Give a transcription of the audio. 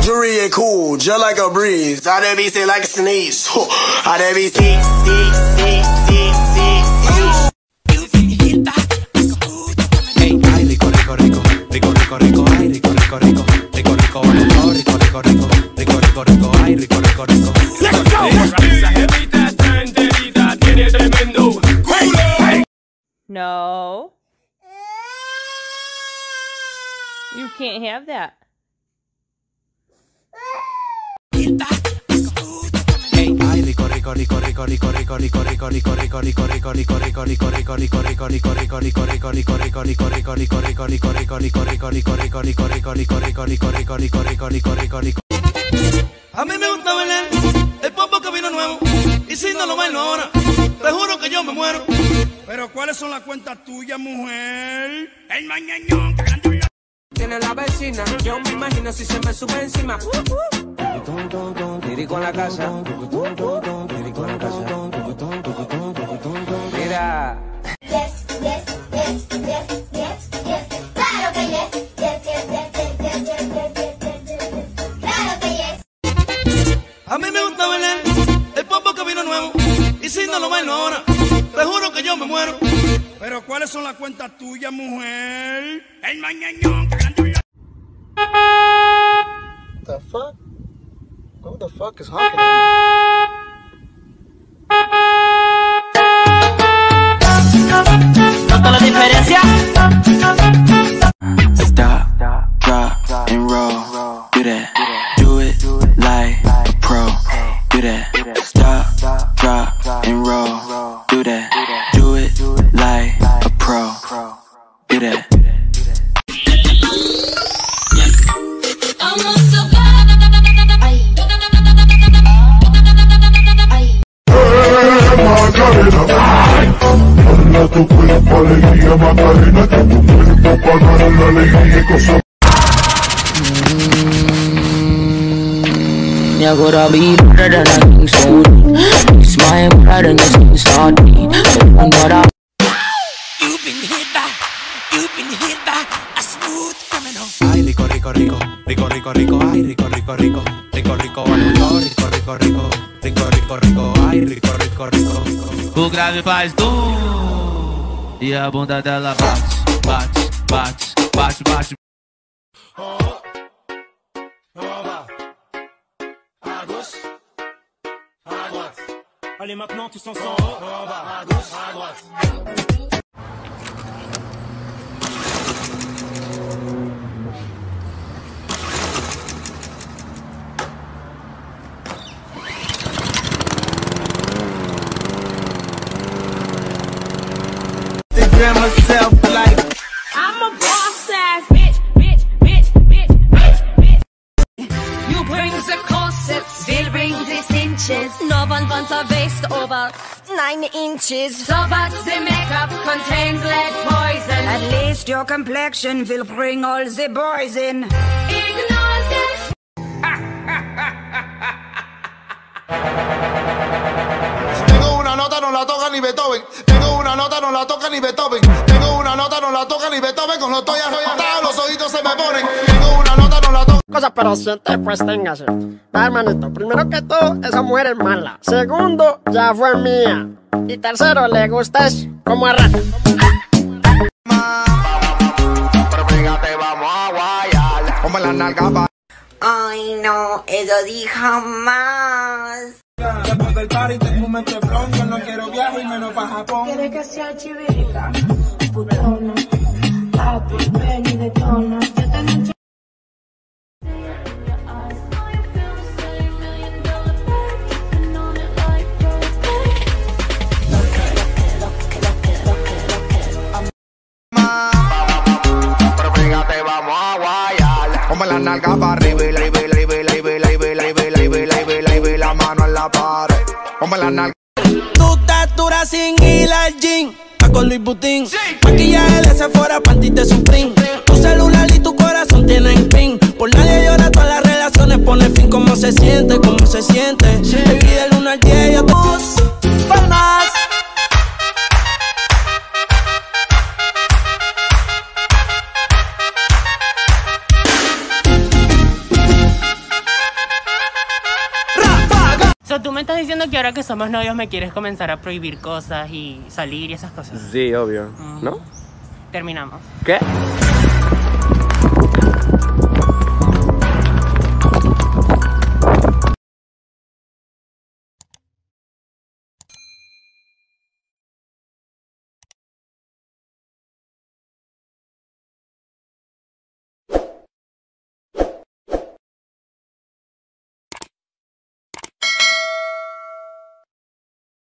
My jewelry ain't cool, just like a breeze. I that be say like a sneeze. I that be see, see, see, see, see, see. Hey, ay, rico, rico, rico, rico, rico, rico, ay, rico, rico, rico, rico, rico, rico, rico, rico, rico, rico, rico, rico, ay, rico, rico, rico. Let's go. Esa enterita, tiene tremendo culo. No. You can't have that. Rico, rico, rico, rico. A mí me gusta bailar el popo que vino nuevo. Y si no lo bailo ahora, te juro que yo me muero. Pero ¿cuáles son las cuentas tuyas, mujer? El mañañón que Tiene la vecina, yo me imagino si se me sube encima. Tirico en la casa. Tirico en la casa. Mira. Yes, yes, yes, yes, yes, yes. Claro que yes. Yes, yes, yes, yes, yes, yes, yes, yes, yes, yes, yes. Claro que yes. A mí me gusta bailar el popo que vino nuevo. Y si no lo bailo ahora, te juro que yo me muero. Pero ¿cuáles son las cuentas tuyas, mujer? El mañañón que grande The fuck? Who the fuck is honking at drop, and roll. Tu cuerpo alegría, Macarena, que tu cuerpo para dar la alegría y cosas. Me I gotta be better than I think so. It's my pride and it's you know that You've been hit by, you've been hit by a smooth criminal. Ay, rico, rico, rico, rico, rico, rico, ay, rico, rico, rico, rico, rico, rico, rico, rico, rico, rico, rico, rico, ay, rico, rico, rico. O grave faz du e a bunda dela bate, bate, bate, bate, bate. Allez maintenant tous ensemble. À gauche, à droite. I'm a boss ass bitch, bitch, bitch, bitch, bitch, bitch. You bring the corsets, will bring these inches. No one wants a waist over nine inches. So but the makeup contains lead poison. At least your complexion will bring all the boys in. Ignore nota, no la toca ni Beethoven. Tengo una nota, no la toca ni Beethoven. Tengo una nota, no la toca ni Beethoven. Cuando estoy arrebatado, los ojitos se me ponen. Tengo una nota, no la toca. Cosa pero siente, pues téngase. Va, hermanito, primero que todo, esa mujer es mala. Segundo, ya fue mía. Y tercero, le gustas como a rato. Pero fíjate, vamos a guayar. Ponme la nalga pa' Ay, no, eso di jamás. Después del party tengo un mente bronca, no quiero viaje y menos para Japón. Quieres que sea chivirica, putona, papi, ven y detona. Yo tengo Como la nalga barre la pared. Ponme la nalga. Tu textura sin al gym. Pa' con Luis Butín. Maquillaje de Sephora, panty de Supreme. So, tú me estás diciendo que ahora que somos novios me quieres comenzar a prohibir cosas y salir y esas cosas. Sí, obvio. ¿No? Terminamos. ¿Qué?